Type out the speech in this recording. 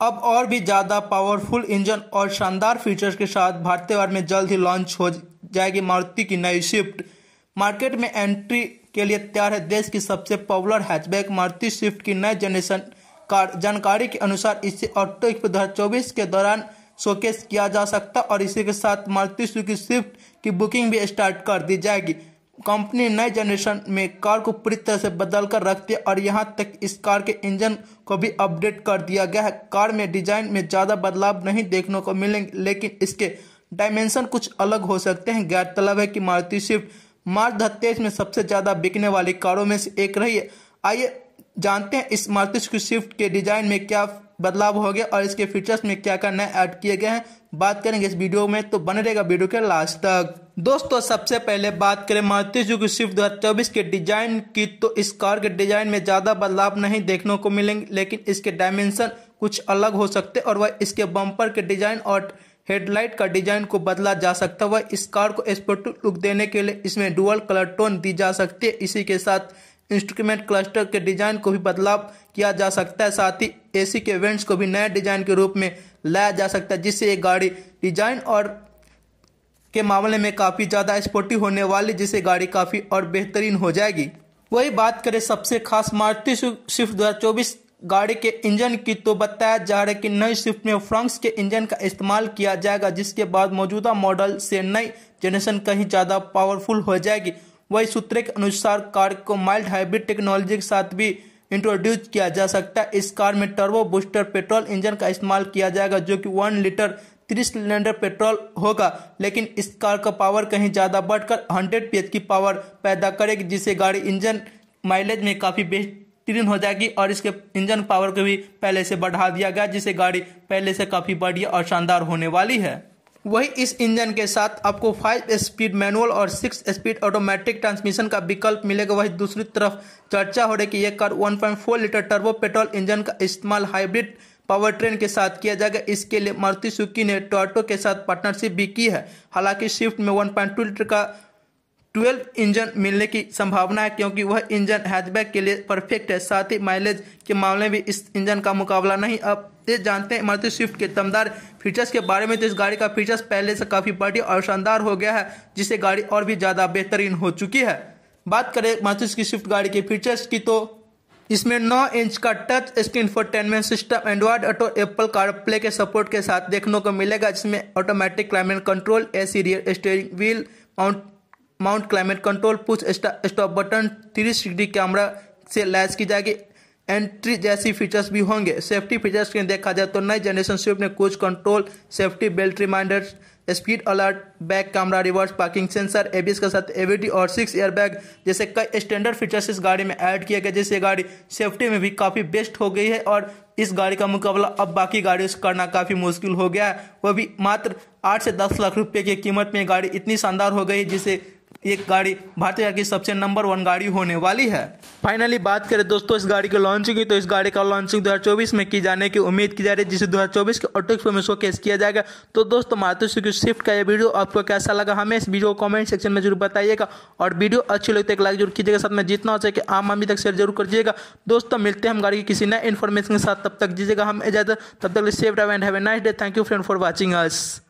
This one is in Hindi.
अब और भी ज़्यादा पावरफुल इंजन और शानदार फीचर्स के साथ भारतीय बाज़ार में जल्द ही लॉन्च हो जाएगी मारुति की नई स्विफ्ट मार्केट में एंट्री के लिए तैयार है देश की सबसे पॉपुलर हैचबैक मारुति स्विफ्ट की नई जनरेशन कार जानकारी के अनुसार इसे ऑटो एक्सपो दो के दौरान शोकेस किया जा सकता और इसी के साथ मारुति स्विफ्ट की बुकिंग भी स्टार्ट कर दी जाएगी। कंपनी नए जनरेशन में कार को पूरी तरह से बदल कर रखती है और यहाँ तक इस कार के इंजन को भी अपडेट कर दिया गया है। कार में डिज़ाइन में ज़्यादा बदलाव नहीं देखने को मिलेंगे लेकिन इसके डायमेंशन कुछ अलग हो सकते हैं। गैरतलब है कि मारुति स्विफ्ट मार्च दत्तेज में सबसे ज़्यादा बिकने वाली कारों में से एक रही है। आइए जानते हैं इस मारुति स्विफ्ट के डिज़ाइन में क्या बदलाव हो गया और इसके फीचर्स में क्या क्या नए ऐड किए गए हैं। बात करेंगे इस वीडियो में तो बने रहेगा वीडियो के लास्ट तक। दोस्तों, सबसे पहले बात करें मारुति सुजुकी स्विफ्ट दो के डिज़ाइन की। तो इस कार के डिज़ाइन में ज़्यादा बदलाव नहीं देखने को मिलेंगे, लेकिन इसके डायमेंशन कुछ अलग हो सकते और वह इसके बम्पर के डिज़ाइन और हेडलाइट का डिज़ाइन को बदला जा सकता। है वह इस कार को स्पोर्टिव लुक देने के लिए इसमें डुअल कलर टोन दी जा सकती है। इसी के साथ इंस्ट्रूमेंट क्लस्टर के डिज़ाइन को भी बदलाव किया जा सकता है। साथ ही एसी के वेंट्स को भी नए डिज़ाइन के रूप में लाया जा सकता है, जिससे ये गाड़ी डिज़ाइन और के मामले में काफ़ी ज़्यादा स्पोर्टी होने वाली, जिससे गाड़ी काफ़ी और बेहतरीन हो जाएगी। वही बात करें, सबसे खास मारुति स्विफ्ट दो गाड़ी के इंजन की तो बताया जा रहा है कि नई स्विफ्ट में फ्रंक्स के इंजन का इस्तेमाल किया जाएगा, जिसके बाद मौजूदा मॉडल से नई जनरेशन कहीं ज़्यादा पावरफुल हो जाएगी। वही सूत्र के अनुसार कार को माइल्ड हाइब्रिड टेक्नोलॉजी के साथ भी इंट्रोड्यूस किया जा सकता है। इस कार में टर्बो बूस्टर पेट्रोल इंजन का इस्तेमाल किया जाएगा, जो कि वन लीटर तीस सिलेंडर पेट्रोल होगा, लेकिन इस कार का पावर कहीं ज़्यादा बढ़कर हंड्रेड पी की पावर पैदा करेगी, जिससे गाड़ी इंजन माइलेज में काफ़ी बेहतरीन हो जाएगी और इसके इंजन पावर को भी पहले से बढ़ा दिया गया, जिससे गाड़ी पहले से काफ़ी बढ़िया और शानदार होने वाली है। वही इस इंजन के साथ आपको फाइव स्पीड मैनुअल और सिक्स स्पीड ऑटोमेटिक ट्रांसमिशन का विकल्प मिलेगा। वही दूसरी तरफ़ चर्चा हो रही कि यह car 1.4 litre turbo petrol engine का इस्तेमाल हाइब्रिड पावर ट्रेन के साथ किया जाएगा। इसके लिए मारुति सुकी ने टोटो के साथ पार्टनरशिप भी की है। हालाँकि स्विफ्ट में 1.2 लीटर का 12 इंजन मिलने की संभावना है, क्योंकि वह इंजन हैचबैक के लिए परफेक्ट है। साथ ही माइलेज के मामले में इस इंजन का मुकाबला नहीं। अब ये जानते हैं, मारुति स्विफ्ट के दमदार फीचर्स के बारे में तो इस गाड़ी का फीचर्स पहले से काफ़ी बढ़िया और शानदार हो गया है, जिससे गाड़ी और भी ज़्यादा बेहतरीन हो चुकी है। बात करें मारुति की स्विफ्ट गाड़ी के फीचर्स की तो इसमें 9 इंच का touch screen infotainment system Android Auto Apple CarPlay के सपोर्ट के साथ देखने को मिलेगा, जिसमें automatic climate control AC rear steering wheel mount mount climate control push stop button three sixty camera से लैस की जाएगी। एंट्री जैसी फीचर्स भी होंगे। सेफ्टी फीचर्स के देखा जाए तो नई जनरेशन स्विफ्ट ने कुछ control safety belt reminders speed alert, back camera reverse, parking sensor ABS के साथ एवीटी और सिक्स एयरबैग जैसे कई स्टैंडर्ड फीचर्स इस गाड़ी में ऐड किया गया जिससे गाड़ी सेफ्टी में भी काफ़ी बेस्ट हो गई है और इस गाड़ी का मुकाबला अब बाकी गाड़ियों से करना काफ़ी मुश्किल हो गया है। वह भी मात्र आठ से दस लाख रुपये की कीमत में गाड़ी इतनी शानदार हो गई जिसे एक गाड़ी, भारतीय की सबसे नंबर वन गाड़ी होने वाली है। फाइनली बात करें दोस्तों, इस गाड़ी की लॉन्चिंग की तो इस गाड़ी का लॉन्चिंग 2024 में की जाने की उम्मीद की जा रही है, जिसे 2024 के ऑटो एक्सपो में शोकेस किया जाएगा। तो दोस्तों, मारुति सुजुकी स्विफ्ट का ये वीडियो आपको कैसा लगा, हमें इस वीडियो को कमेंट सेक्शन में ज़रूर बताइएगा, और वीडियो अच्छी लगती है लाइक ज़रूर कीजिएगा, साथ में जितना हो सके आम आदमी तक शेयर ज़रूर करिएगा। दोस्तों, मिलते हैं हम गाड़ी की किसी नए इन्फॉर्मेशन के साथ, तब तक दीजिएगा हम इजाज़त, तब तक safe and have a nice day thank you friend for watching us